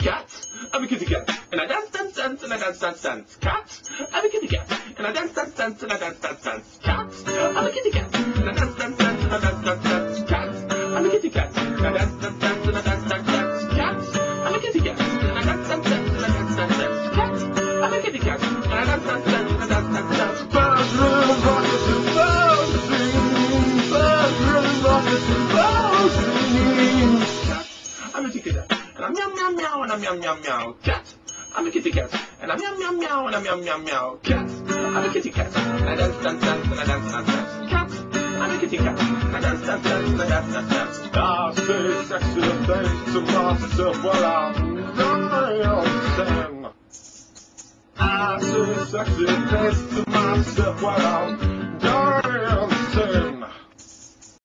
cat. I'm a kitty cat. And I dance, dance, dance, and I dance, dance, dance. Cat. I'm a kitty cat. And I dance, dance, dance, and I dance, dance, dance. Cat. I'm a kitty cat. And I dance, dance, dance, and I dance, dance, dance. Cat. I'm a kitty cat. And I dance, dance, dance, and I dance, dance, dance. Cat. I'm a kitty cat. And I dance, dance, dance, and I dance, dance, dance. Cat. I'm a kitty cat. And I dance, dance, dance, and I dance, dance, dance. Bathroom rockets and bouncing. Bathroom rockets and bouncing. And I'm meow meow meow and I'm meow meow meow. Cat. I'm a kitty cat. And I'm meow meow meow and I'm meow meow meow. Cat. I'm a kitty cat. And I dance dance dance and I dance dance dance. Cat. I'm a kitty cat. And I dance dance dance and I dance dance dance. Say sexy things to myself while I'm dancing. I say sexy things to I'm dancing.